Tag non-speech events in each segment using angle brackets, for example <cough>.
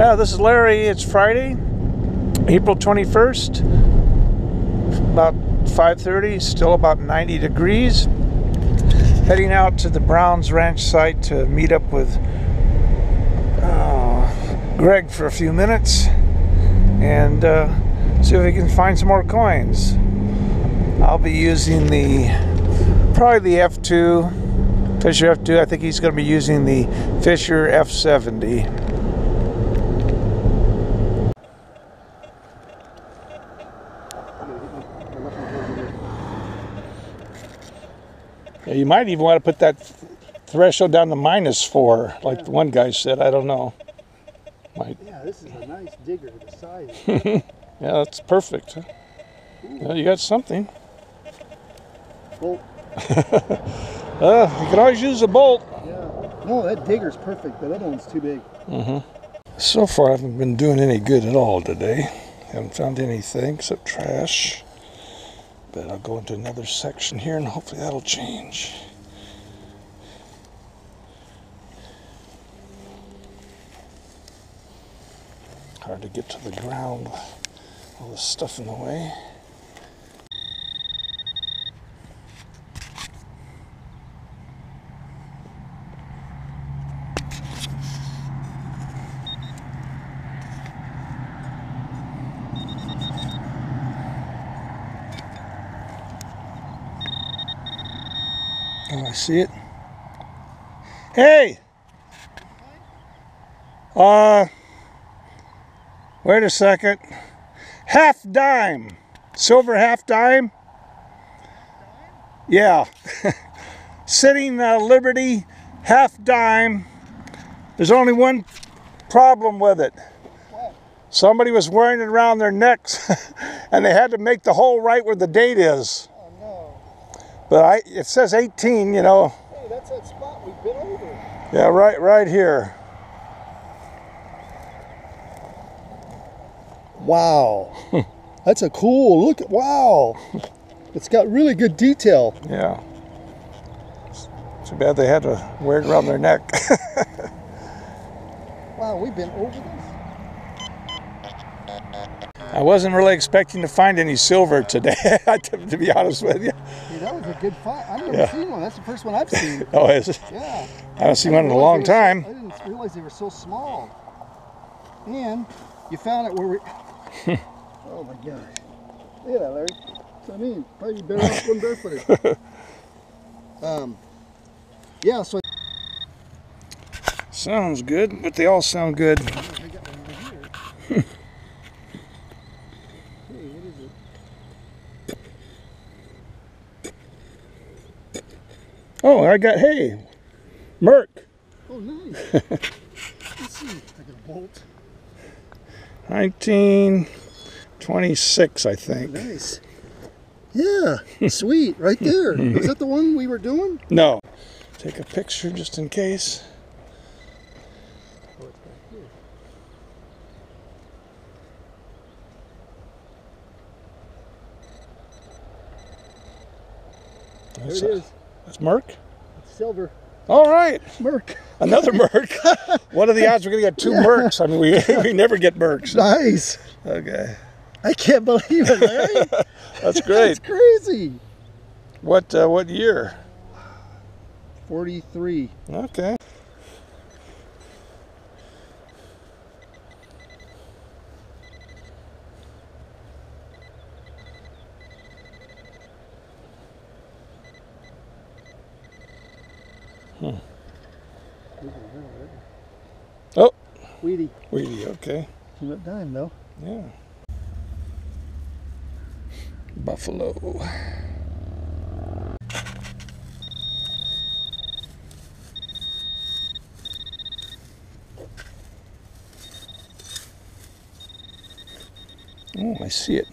Yeah, this is Larry. It's Friday, April 21st. About 5:30, still about 90 degrees. Heading out to the Browns Ranch site to meet up with uh, Greg for a few minutes and uh, see if we can find some more coins. I'll be using the probably the F2 Fisher F2. I think he's going to be using the Fisher F70. You might even want to put that threshold down to minus four, like the one guy said. I don't know. Might. Yeah, this is a nice digger. The size. <laughs> yeah, that's perfect. Well, you got something. Bolt. <laughs> uh, you can always use a bolt. Yeah. No, that digger's perfect. That other one's too big. Mm-hmm. So far, I haven't been doing any good at all today. Haven't found anything except trash. But I'll go into another section here and hopefully that'll change. Hard to get to the ground all this stuff in the way. Oh, I see it. Hey! Uh, wait a second. Half dime. Silver half dime? Yeah. <laughs> Sitting uh, Liberty, half dime. There's only one problem with it. Somebody was wearing it around their necks <laughs> and they had to make the hole right where the date is. But I, it says 18, you know. Hey, that's that spot we've been over. Yeah, right, right here. Wow. <laughs> that's a cool look. At, wow. It's got really good detail. Yeah. Too bad they had to wear it around their neck. <laughs> wow, we've been over this. I wasn't really expecting to find any silver today, <laughs> to be honest with you. Yeah, that was a good find. I've never yeah. seen one. That's the first one I've seen. <laughs> oh, is it? Yeah. I haven't seen one in a long time. So, I didn't realize they were so small. And you found it where we... <laughs> oh my gosh. Look at that, Larry. That's I mean. Probably better off going barefooted. um, yeah, so... Sounds good, but they all sound good. Oh, I got, hey, Merc. Oh, nice. <laughs> Let's see. I a bolt. 1926, I think. Oh, nice. Yeah, sweet, right there. <laughs> Was that the one we were doing? No. Take a picture just in case. Oh, there it is. That's Merc? Silver. All right. Merc. Another Merc. <laughs> what are the odds we're going to get two yeah. Mercs? I mean, we, <laughs> we never get Mercs. Nice. Okay. I can't believe it, Larry. <laughs> That's great. That's crazy. What uh, what year? 43. Okay. Hmm. Oh. Wheatie. Wheatie, okay. Two up dime though. Yeah. Buffalo. Oh, I see it.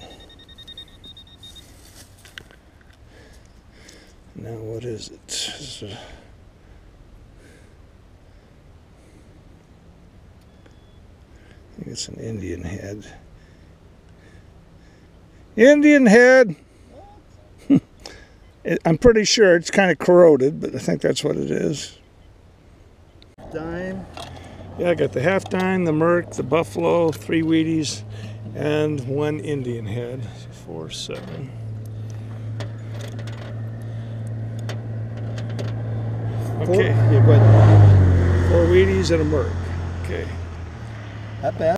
Now what is it? It's an Indian head. Indian head! <laughs> I'm pretty sure it's kind of corroded, but I think that's what it is. Dime. Yeah, I got the half dime, the Merc, the Buffalo, three Wheaties, and one Indian head. Four, seven. Four- Okay, Yeah, go four Wheaties and a Merc. Okay. Not bad.